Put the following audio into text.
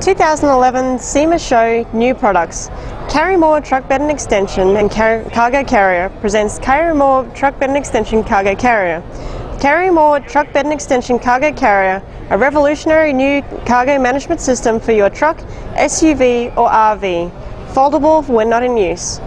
2011 SEMA Show New Products. Cari-Mor Truck Bed and Extension and Car- Cargo Carrier presents Cari-Mor Truck Bed and Extension Cargo Carrier. Cari-Mor Truck Bed and Extension Cargo Carrier, a revolutionary new cargo management system for your truck, SUV or RV, foldable when not in use.